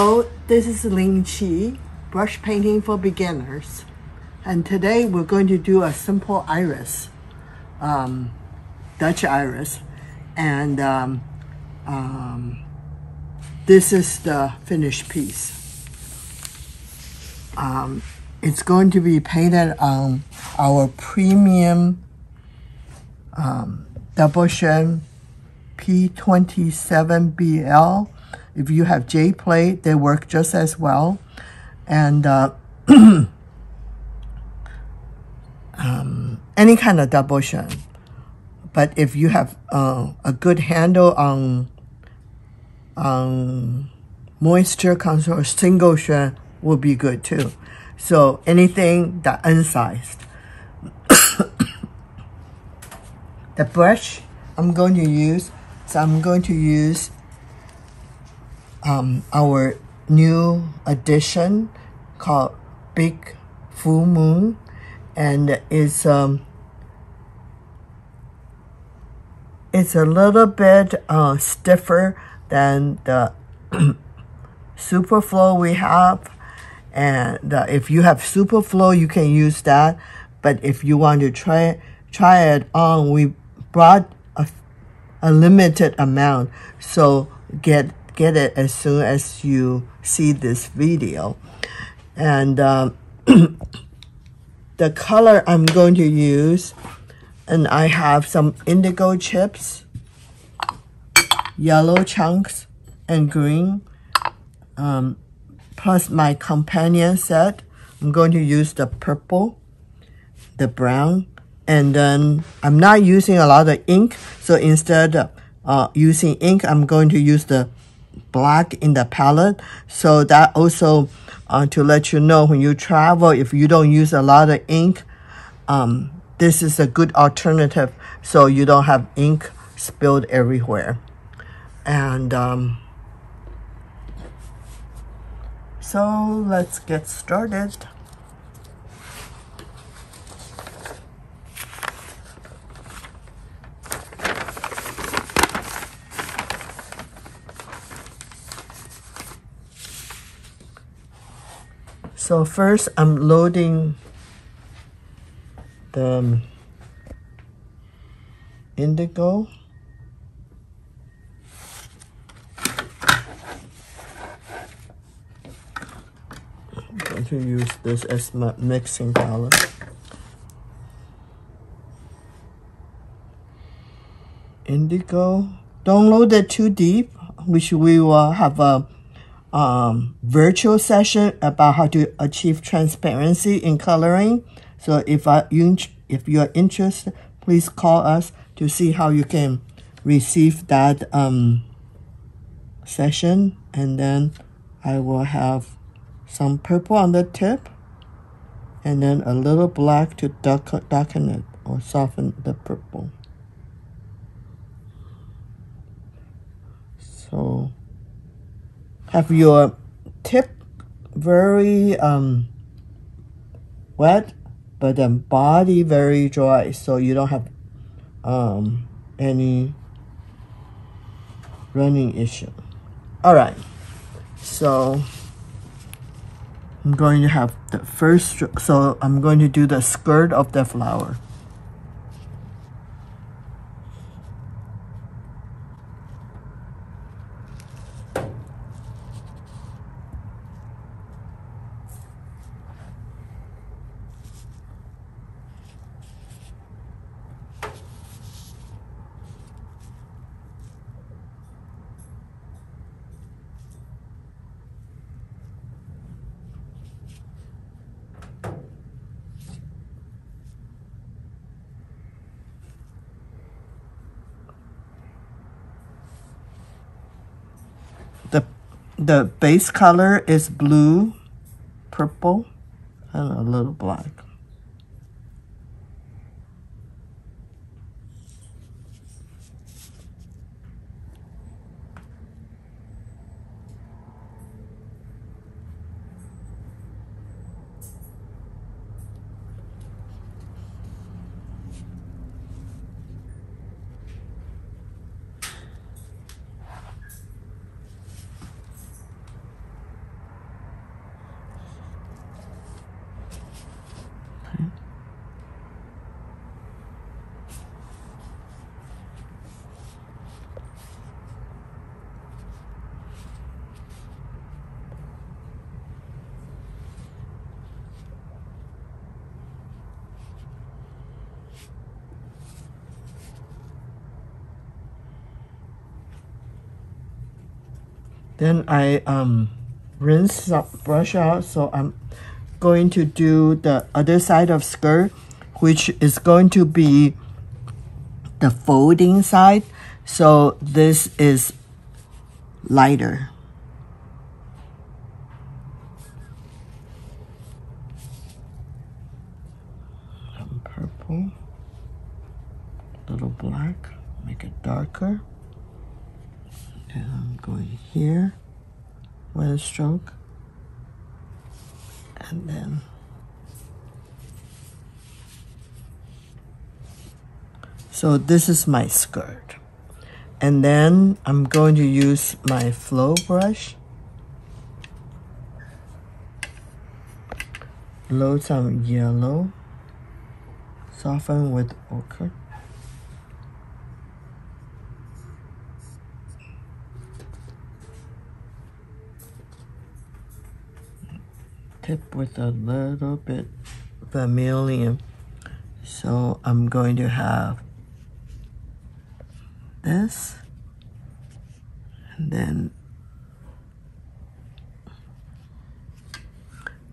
Hello, this is Ling Chi, brush painting for beginners. And today we're going to do a simple iris, um, Dutch iris. And um, um, this is the finished piece. Um, it's going to be painted on our premium um, double Xuan P27BL. If you have Jade plate, they work just as well. And uh, um, any kind of double Xuan. But if you have uh, a good handle on, on moisture control, single Xuan will be good too. So anything that unsized. the brush I'm going to use, so I'm going to use um, our new addition called Big Full Moon and it's um, it's a little bit uh, stiffer than the Superflow we have and uh, if you have Superflow, you can use that. But if you want to try try it on, we brought a, a limited amount. So get get it as soon as you see this video. And um, the color I'm going to use, and I have some indigo chips, yellow chunks, and green. Um, plus my companion set. I'm going to use the purple, the brown, and then I'm not using a lot of ink. So instead of uh, using ink, I'm going to use the black in the palette. So that also uh, to let you know when you travel, if you don't use a lot of ink, um, this is a good alternative so you don't have ink spilled everywhere. And um, so let's get started. So first I'm loading the um, indigo. I'm going to use this as my mixing palette. Indigo. Don't load it too deep, which we will have a um, virtual session about how to achieve transparency in coloring. So if I, you if you are interested, please call us to see how you can receive that um, session, and then I will have some purple on the tip, and then a little black to darken it or soften the purple. So have your tip very um, wet, but then body very dry, so you don't have um, any running issue. All right, so I'm going to have the first, so I'm going to do the skirt of the flower. The base color is blue, purple, and a little black. Then I um, rinse up, brush out. So I'm going to do the other side of skirt, which is going to be the folding side. So this is lighter. Some purple, little black, make it darker. I'm going here with a stroke. And then So this is my skirt. And then I'm going to use my flow brush. Load some yellow. Soften with ochre. Tip with a little bit vermilion. So I'm going to have this and then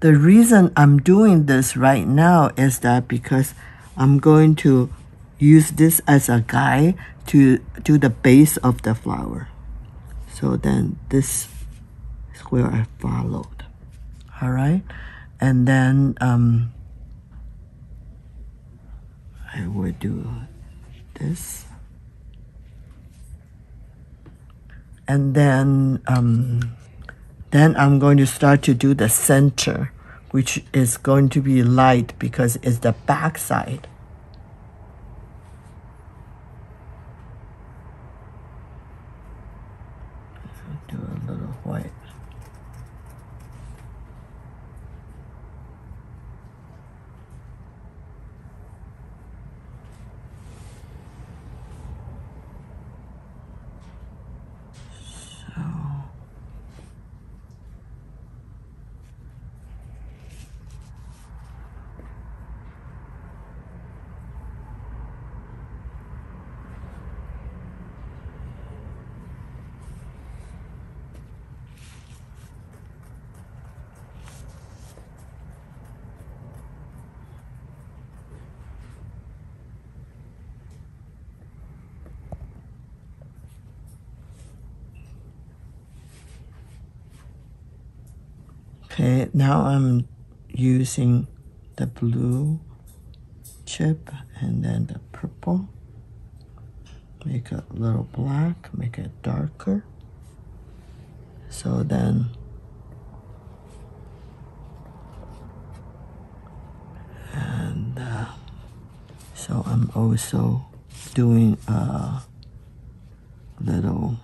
the reason I'm doing this right now is that because I'm going to use this as a guide to do the base of the flower so then this is where I followed all right? And then um, I would do this. And then um, then I'm going to start to do the center which is going to be light because it's the back side do a little white Okay, now I'm using the blue chip and then the purple. Make it a little black, make it darker. So then and uh, so I'm also doing a little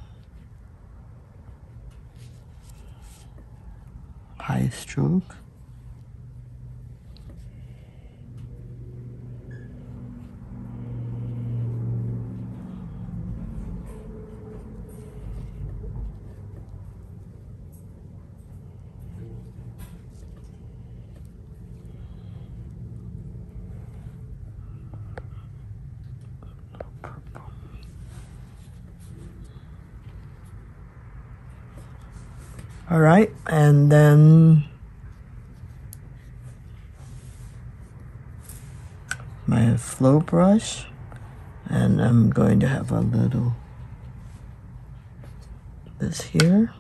high stroke. All right, and then my flow brush, and I'm going to have a little this here,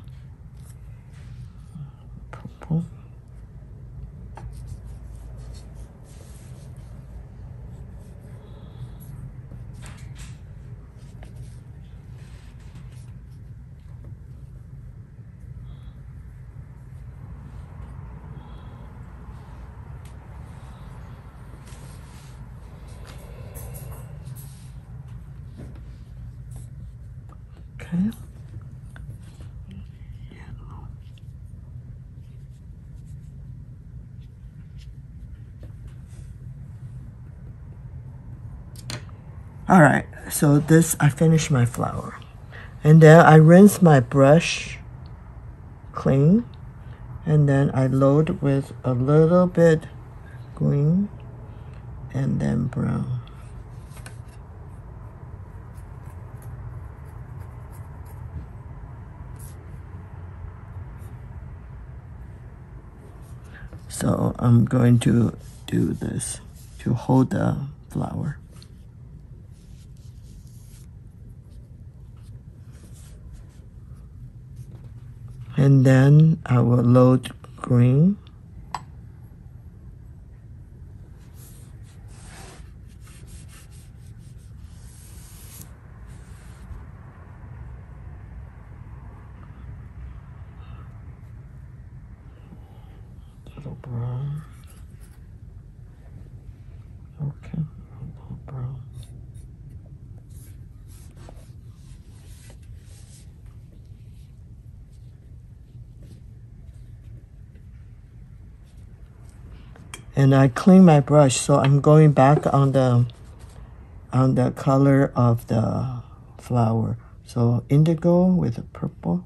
All right, so this, I finished my flower. And then I rinse my brush clean. And then I load with a little bit green and then brown. So I'm going to do this to hold the flower. And then I will load green. Little brown. Okay, a little brown. And I clean my brush so I'm going back on the on the color of the flower. So indigo with a purple.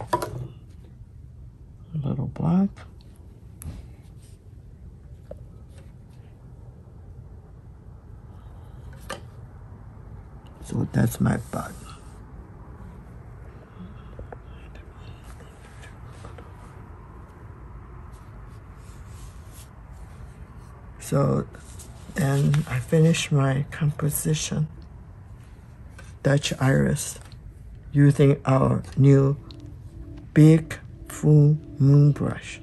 A little black. So that's my bud So then I finish my composition, Dutch iris, using our new big full moon brush.